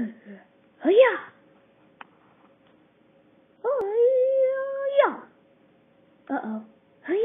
哎呀，哎呀呀，哦哦，哎呀。